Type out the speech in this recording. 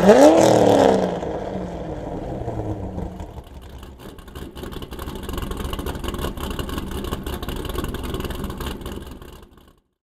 Oh!